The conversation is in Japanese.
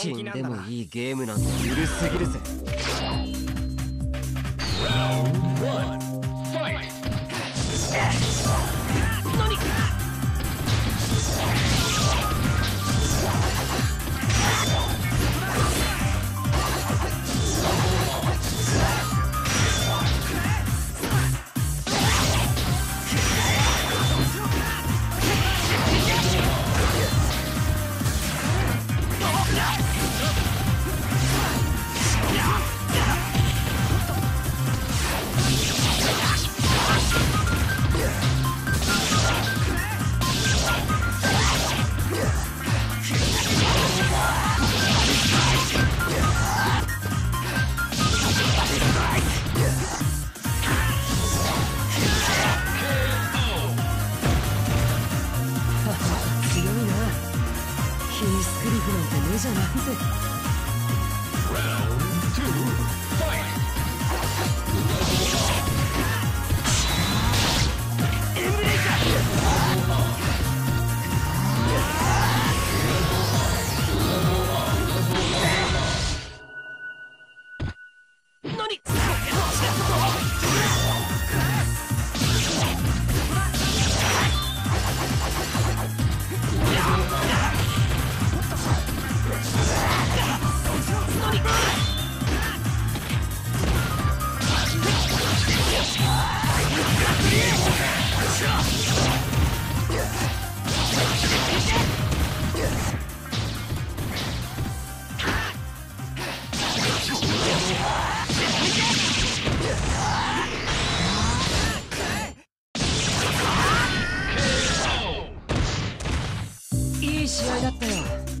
死んでもいいゲームなんて許すぎるぜ 強いな。ヒースクリフなんて目じゃなくぜ。ように。い試合だったよ。